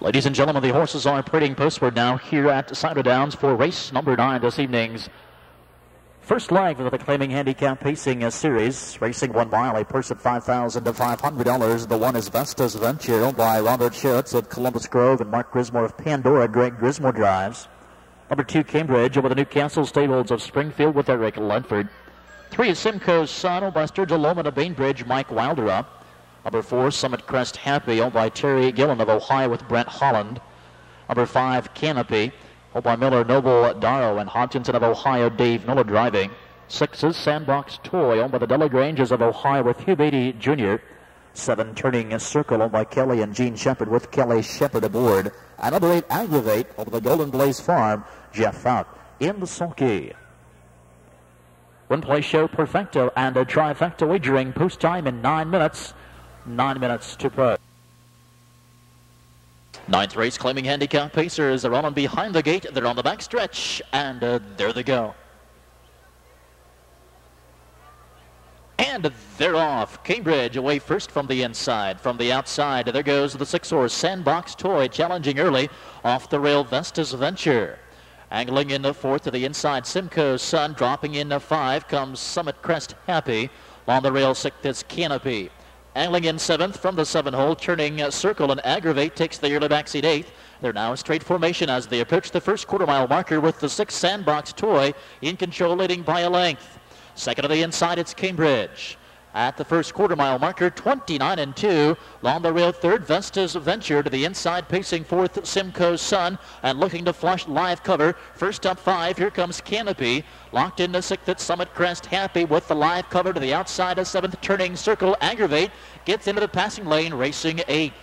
Ladies and gentlemen, the horses are parading postward now here at Scioto Downs for race number nine this evening's first leg of the claiming handicap pacing series. Racing one mile, a purse of $5,000 to $500. The one is Vesta's Venture by Robert Schutz of Columbus Grove and Mark Grismore of Pandora. Greg Grismore drives. Number two, Cambridge over the Newcastle Stables of Springfield with Eric Ledford. Three is Simcoe's Son by Sturgill Loman of Bainbridge, Mike Wilder up. Number four, Summit Crest Happy, owned by Terry Gillen of Ohio with Brent Holland. Number five, Canopy, owned by Miller Noble Darrow and Hodgkinson of Ohio, Dave Miller driving. Six is Sandbox Toy, owned by the Delagranges of Ohio with Hugh Beatty Jr. Seven, Turning Circle, owned by Kelly and Gene Shepard with Kelly Shepard aboard. And number eight, Aggravate, over the Golden Blaze Farm, Jeff Fout in the sulky. One play show perfecto and a trifecta wagering post time in nine minutes nine minutes to pro. Ninth race claiming handicap pacers are on and behind the gate. They're on the back stretch, and uh, there they go. And they're off. Cambridge away first from the inside. From the outside, there goes the six horse Sandbox Toy challenging early off the rail Vestas Venture. Angling in the fourth to the inside, Simcoe's Sun dropping in the five comes Summit Crest Happy. On the rail sixth is Canopy. Angling in seventh from the seven hole, turning circle and aggravate takes the early backseat eighth. They're now in straight formation as they approach the first quarter mile marker with the six sandbox toy in control leading by a length. Second to the inside, it's Cambridge at the first quarter mile marker 29 and 2 along the rail third Vesta's Venture to the inside pacing fourth Simcoe's Son and looking to flush live cover. First up five here comes Canopy. Locked into sixth at Summit Crest happy with the live cover to the outside of seventh turning circle aggravate. Gets into the passing lane racing eighth.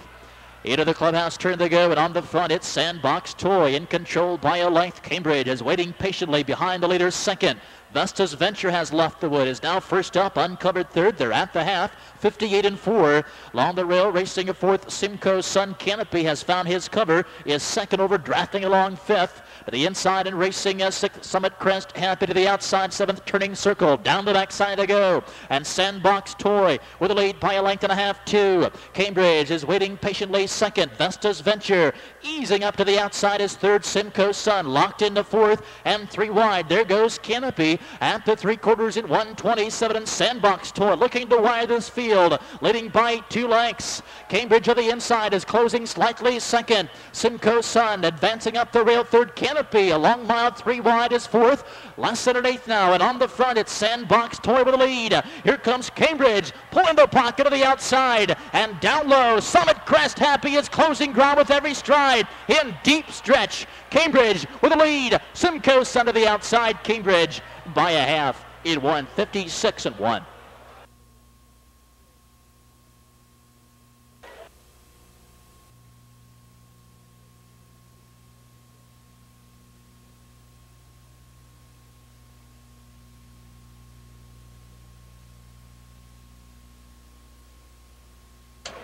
Into the clubhouse turn they go, and on the front it's Sandbox Toy in control by a length. Cambridge is waiting patiently behind the leader second. Vestas Venture has left the wood, is now first up, uncovered third. They're at the half, 58 and 4. Along the rail, racing a fourth. Simcoe's Son Canopy has found his cover, is second over, drafting along fifth. To the inside and racing a sixth Summit Crest, happy to the outside, seventh turning circle. Down the backside to go. And Sandbox Toy with a lead by a length and a half, two. Cambridge is waiting patiently second. Vestas Venture easing up to the outside is third. Simcoe's Son locked into fourth and three wide. There goes Canopy at the three quarters in 127 and Sandbox Toy looking to wide this field, leading by two lengths. Cambridge on the inside is closing slightly second. Simcoe's Sun advancing up the rail third. Canopy. A long mile, three wide is fourth. Less than an eighth now. And on the front, it's Sandbox Toy with the lead. Here comes Cambridge, pulling the pocket to the outside. And down low, Summit Crest Happy is closing ground with every stride. In deep stretch, Cambridge with the lead. Simcoe Sun to the outside. Cambridge by a half in 56 and 1.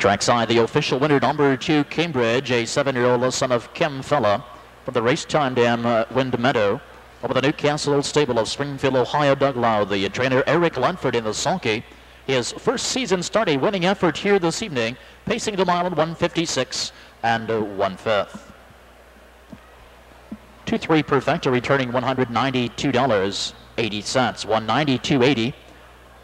Trackside, the official winner, number two, Cambridge, a seven-year-old son of Kim Fella from the race time down uh, Wind Meadow. Over the Newcastle stable of Springfield, Ohio, Doug Lau, the trainer Eric Ledford in the sulky. His first season starting winning effort here this evening, pacing the mile in 156 and uh, one fifth. 2-3 perfecta returning $192.80, 192.80.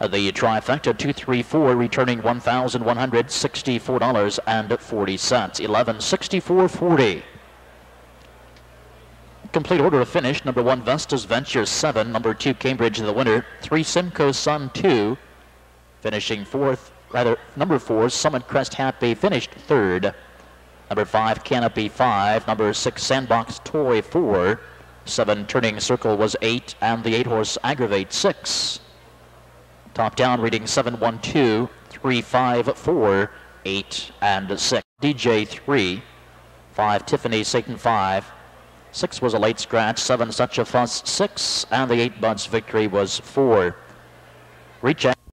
Uh, the trifecta 234 returning $1,164.40. 1164.40. Complete order of finish. Number one, Vestas Venture 7. Number two, Cambridge the winner. Three, Simcoe Sun 2. Finishing fourth. Rather, number four, Summit Crest Happy finished third. Number five, Canopy 5. Number six, Sandbox Toy 4. Seven, Turning Circle was 8. And the eight horse Aggravate 6. Top down reading 712, 354, 8, and 6. DJ 3, 5 Tiffany Satan 5. 6 was a late scratch, 7 Such a Fuss 6, and the 8 Buds victory was 4. Reach